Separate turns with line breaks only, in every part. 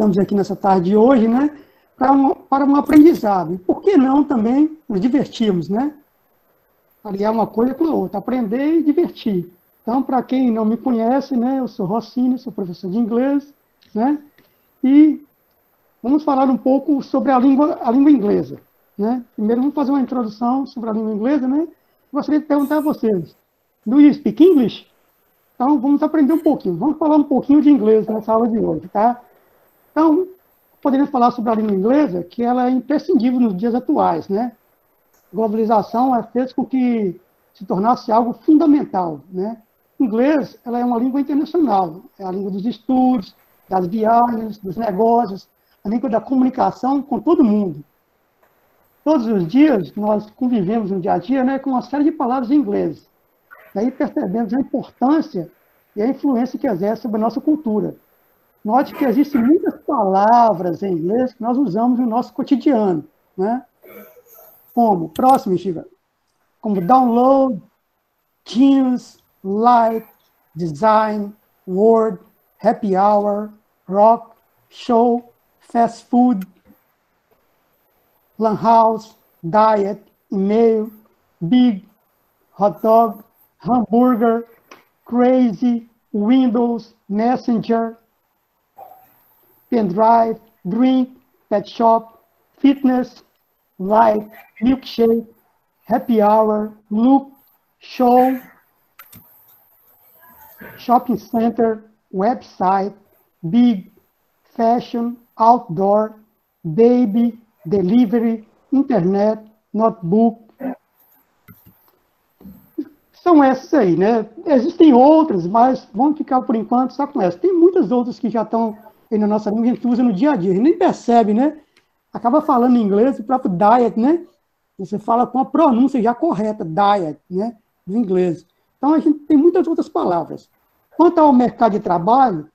estamos aqui nessa tarde de hoje, né? Para um, para um aprendizado. E por que não também nos divertirmos, né? Aliar uma coisa com a outra, aprender e divertir. Então, para quem não me conhece, né, eu sou Rossini, sou professor de inglês, né? E vamos falar um pouco sobre a língua, a língua inglesa, né? Primeiro, vamos fazer uma introdução sobre a língua inglesa, né? Gostaria de perguntar a vocês, do you speak English? Então, vamos aprender um pouquinho. Vamos falar um pouquinho de inglês nessa aula de hoje, tá? Então, poderíamos falar sobre a língua inglesa, que ela é imprescindível nos dias atuais, né? Globalização é fez com que se tornasse algo fundamental, né? Inglês, ela é uma língua internacional, é a língua dos estudos, das viagens, dos negócios, a língua da comunicação com todo mundo. Todos os dias nós convivemos no dia a dia né, com uma série de palavras em inglês. Daí percebemos a importância e a influência que exerce sobre a nossa cultura. Note que existem muitas palavras em inglês que nós usamos no nosso cotidiano, né? Como, próximo, Chiva, como download, teams, light, design, word, happy hour, rock, show, fast food, lan house, diet, email, big, hot dog, hamburger, crazy, Windows, Messenger, pendrive, drink, pet shop, fitness, light, milkshake, happy hour, look, show, shopping center, website, big, fashion, outdoor, baby, delivery, internet, notebook, são essas aí, né? Existem outras, mas vamos ficar por enquanto só com essas. Tem muitas outras que já estão aí na nossa língua, a gente usa no dia a dia, a gente nem percebe, né? Acaba falando em inglês, o próprio diet, né? Você fala com a pronúncia já correta, diet, né? Do inglês. Então, a gente tem muitas outras palavras. Quanto ao mercado de trabalho,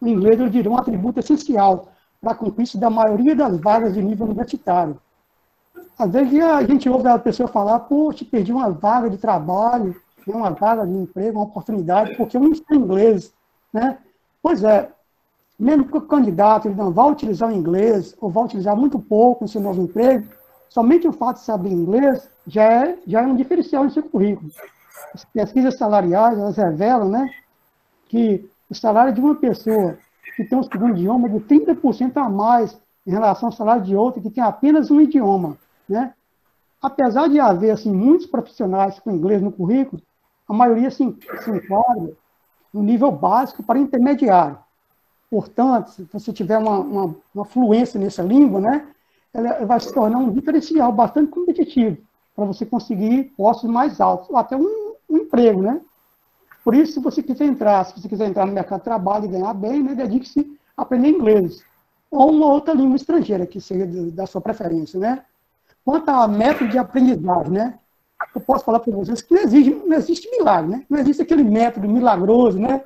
o inglês, eu diria, um atributo essencial para a conquista da maioria das vagas de nível universitário. Às vezes a gente ouve a pessoa falar, poxa, perdi uma vaga de trabalho, uma vaga de emprego, uma oportunidade, porque eu não sei inglês. Né? Pois é, mesmo que o candidato ele não vá utilizar o inglês, ou vá utilizar muito pouco em seu novo emprego, somente o fato de saber inglês já é, já é um diferencial em seu currículo. As pesquisas salariais, elas revelam né, que o salário de uma pessoa que tem um segundo idioma é de 30% a mais em relação ao salário de outra que tem apenas um idioma. Né? Apesar de haver assim, muitos profissionais com inglês no currículo, a maioria se, se enquadra no nível básico para intermediário. Portanto, se você tiver uma, uma, uma fluência nessa língua, né, ela vai se tornar um diferencial bastante competitivo para você conseguir postos mais altos, ou até um, um, emprego, né? Por isso, se você quiser entrar, se você quiser entrar no mercado de trabalho e ganhar bem, né, dedique-se a aprender inglês ou uma outra língua estrangeira que seja da sua preferência, né? Quanto ao método de aprendizagem, né? Eu posso falar para vocês que não existe, não existe milagre, né? Não existe aquele método milagroso, né?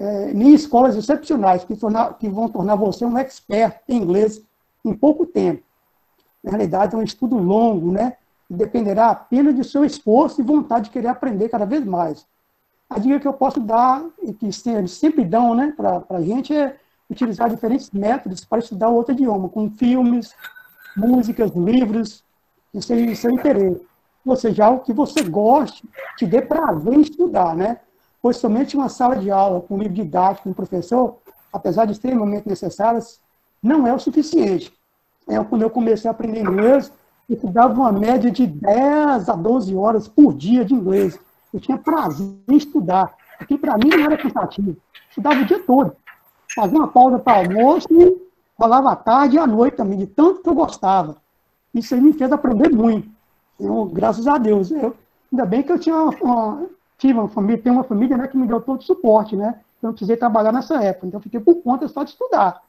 É, nem escolas excepcionais que, tornar, que vão tornar você um expert em inglês em pouco tempo. Na realidade, é um estudo longo, né? Dependerá apenas do seu esforço e vontade de querer aprender cada vez mais. A dica que eu posso dar, e que sempre dão né, para a gente, é utilizar diferentes métodos para estudar outro idioma, como filmes, músicas, livros, que seja seu interesse. Ou seja, algo que você goste, te dê prazer em estudar, né? Pois somente uma sala de aula com um livro didático, com um professor, apesar de extremamente necessárias, não é o suficiente. É, quando eu comecei a aprender inglês, eu estudava uma média de 10 a 12 horas por dia de inglês. Eu tinha prazer em estudar, porque para mim não era cansativo. Estudava o dia todo. Fazia uma pausa para almoço e falava à tarde e à noite também, de tanto que eu gostava. Isso aí me fez aprender muito. Eu, graças a Deus. Eu, ainda bem que eu tinha uma, uma, tive uma família, tenho uma família né, que me deu todo o suporte, né? Eu não precisei trabalhar nessa época, então fiquei por conta só de estudar.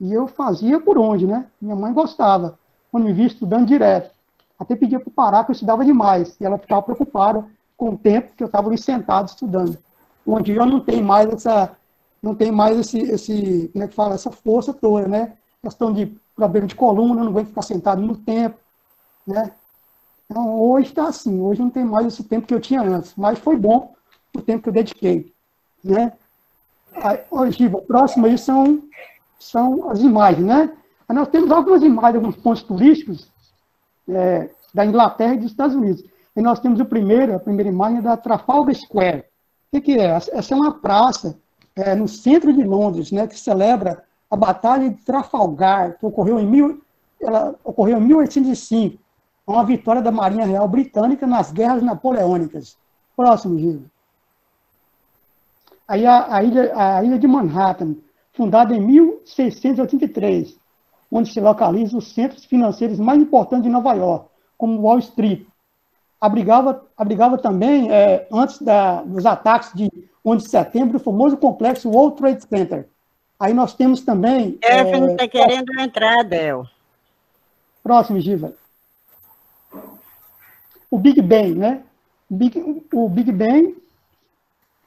E eu fazia por onde, né? Minha mãe gostava, quando me via estudando direto. Até pedia para parar, que eu estudava demais. E ela ficava preocupada com o tempo que eu estava ali sentado estudando. Onde eu não tenho mais essa não tem mais esse, esse como é que fala, essa força toda, né? Questão de problema de coluna, não aguento ficar sentado no tempo, né? Então, hoje está assim, hoje não tem mais esse tempo que eu tinha antes, mas foi bom o tempo que eu dediquei, né? Aí, hoje, o próximo aí são são as imagens, né? nós temos algumas imagens, alguns pontos turísticos é, da Inglaterra e dos Estados Unidos. E nós temos o primeiro, a primeira imagem da Trafalgar Square. O que, que é? Essa é uma praça é, no centro de Londres, né, que celebra a Batalha de Trafalgar, que ocorreu em, mil, ela ocorreu em 1805, uma vitória da Marinha Real Britânica nas guerras napoleônicas. Próximo, Gil. Aí a, a, ilha, a ilha de Manhattan, fundada em 1683, onde se localizam os centros financeiros mais importantes de Nova York, como Wall Street. Abrigava, abrigava também, é, antes da, dos ataques de 11 de setembro, o famoso complexo World Trade Center. Aí nós temos também...
É, é, não está querendo entrar, Del.
Próximo, Giva. O Big Ben, né? Big, o Big Ben,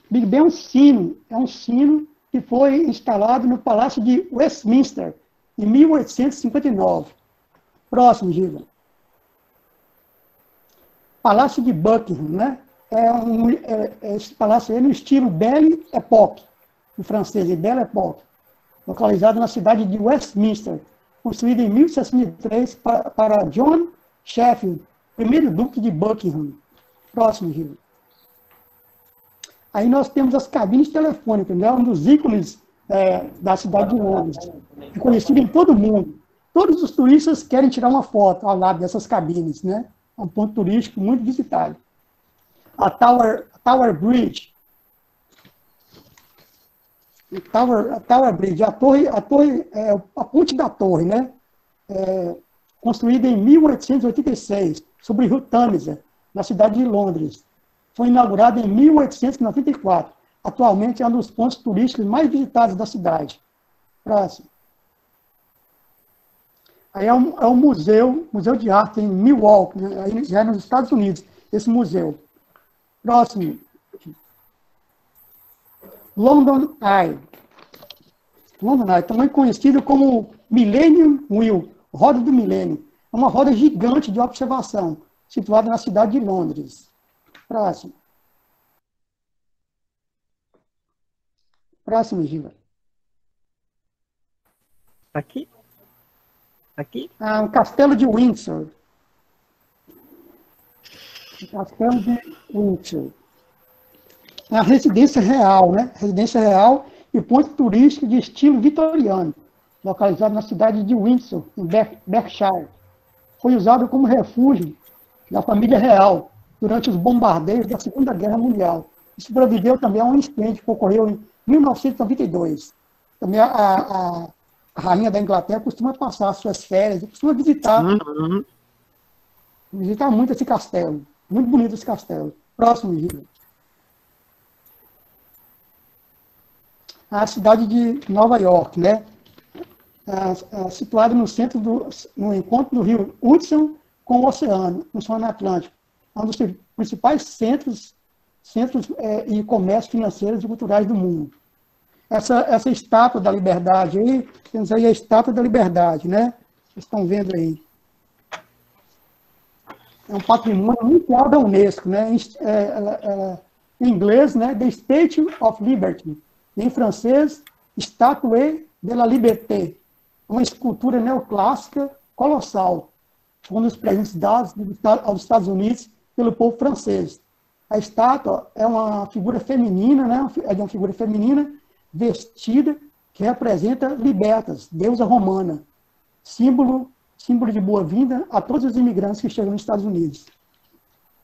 Big Ben é um sino, é um sino que foi instalado no Palácio de Westminster, em 1859. Próximo, Giva. Palácio de Buckingham, né? É um, é, é esse palácio é no estilo Belle Époque, em francês, Belle Époque, localizado na cidade de Westminster, construído em 1063 para, para John Sheffield, primeiro duque de Buckingham. Próximo, Gil. Aí nós temos as cabines telefônicas, né? um dos ícones é, da cidade de Londres, é conhecido em todo mundo. Todos os turistas querem tirar uma foto ao lado dessas cabines, né? É um ponto turístico muito visitado. A Tower, Tower Bridge. Tower, a Tower Bridge, a torre, a torre, é, a ponte da torre, né? É, construída em 1886, sobre o rio Tâmisa, na cidade de Londres. Foi inaugurada em 1894. Atualmente é um dos pontos turísticos mais visitados da cidade. Próximo. Aí é um, é um museu, museu de arte em Milwaukee, né? aí já é nos Estados Unidos, esse museu. Próximo. London Eye. London Eye, também conhecido como Millennium Wheel, roda do milênio. É uma roda gigante de observação, situada na cidade de Londres. Próximo. Próximo, Giva.
Aqui? Aqui?
Ah, o Castelo de Windsor. O Castelo de Windsor. É a residência real, né? Residência real e ponto turístico de estilo vitoriano, localizado na cidade de Windsor, em Berkshire. Foi usado como refúgio da família real durante os bombardeios da Segunda Guerra Mundial. Isso sobreviveu também a um incêndio que ocorreu em 1992. Também a, a, a rainha da Inglaterra costuma passar suas férias, costuma visitar, uhum. visitar muito esse castelo. Muito bonito esse castelo. Próximo, Gil. A cidade de Nova York, né? Situada no centro do no encontro do rio Hudson com o oceano, no Oceano Atlântico, um dos principais centros, centros é, e comércios financeiros e culturais do mundo essa, essa estátua da liberdade aí, temos aí a estátua da liberdade, né? Vocês estão vendo aí. É um patrimônio mundial da Unesco, né? É, é, em inglês, né? The Statue of Liberty. Em francês, Statue de la Liberté. Uma escultura neoclássica colossal. Um dos presentes dados aos Estados Unidos pelo povo francês. A estátua é uma figura feminina, né? É de uma figura feminina vestida que representa libertas, deusa romana, símbolo, símbolo de boa-vinda a todos os imigrantes que chegam nos Estados Unidos.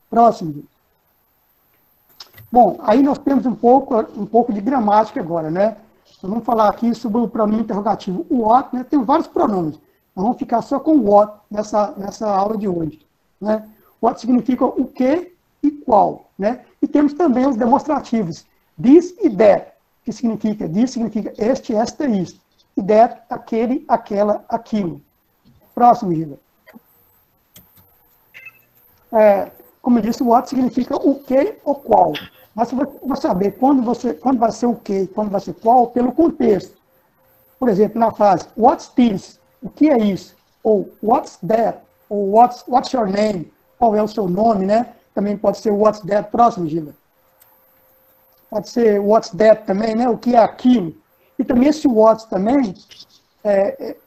Próximo. Bom, aí nós temos um pouco, um pouco de gramática agora, né? Vamos falar aqui sobre o pronome interrogativo what, né? Tem vários pronomes. Vamos ficar só com what nessa, nessa aula de hoje, né? What significa o que e qual, né? E temos também os demonstrativos, this e that que significa, this significa este, esta, isto. E that, aquele, aquela, aquilo. Próximo, Gila. É, como eu disse, what significa o que ou qual. Mas você vai saber quando, você, quando vai ser o que e quando vai ser qual pelo contexto. Por exemplo, na frase, what's this? O que é isso? Ou what's that? Ou what's, what's your name? Qual é o seu nome, né? Também pode ser what's that. Próximo, Gila pode ser what's that também, né? O que é aquilo. E também esse what's também é, é,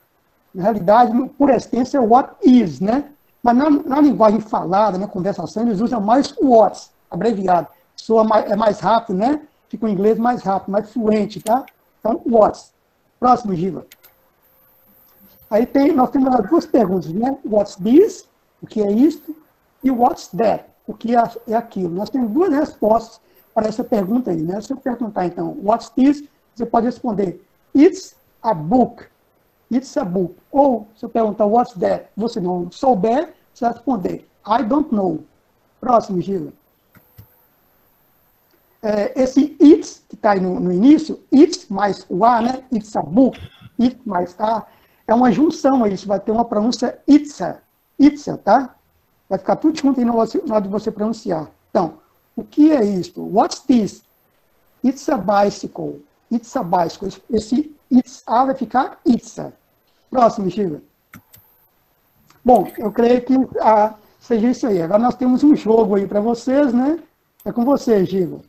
na realidade, por essência, é what is, né? Mas na, na, linguagem falada, na conversação, eles usam mais what, abreviado. Soa mais, é mais rápido, né? Fica o inglês mais rápido, mais fluente, tá? Então, what. Próximo, Giva. Aí tem, nós temos as duas perguntas, né? What's this? O que é isto? E what's that? O que é, é aquilo? Nós temos duas respostas para essa pergunta aí, né? Se eu perguntar, então, what's this? Você pode responder, it's a book. It's a book. Ou, se eu perguntar, what's that? Você não souber, você vai responder, I don't know. Próximo, Gila. É, esse it's, que está aí no, no, início, it's mais o A, né? It's a book, it mais A, é uma junção aí, isso vai ter uma pronúncia itza, itza, tá? Vai ficar tudo junto aí na hora de você pronunciar. Então, o que é isso? What's this? It's a bicycle. It's a bicycle. Esse it's a vai ficar itza. Próximo, Giga. Bom, eu creio que ah, seja isso aí. Agora nós temos um jogo aí para vocês, né? É com você, Giga.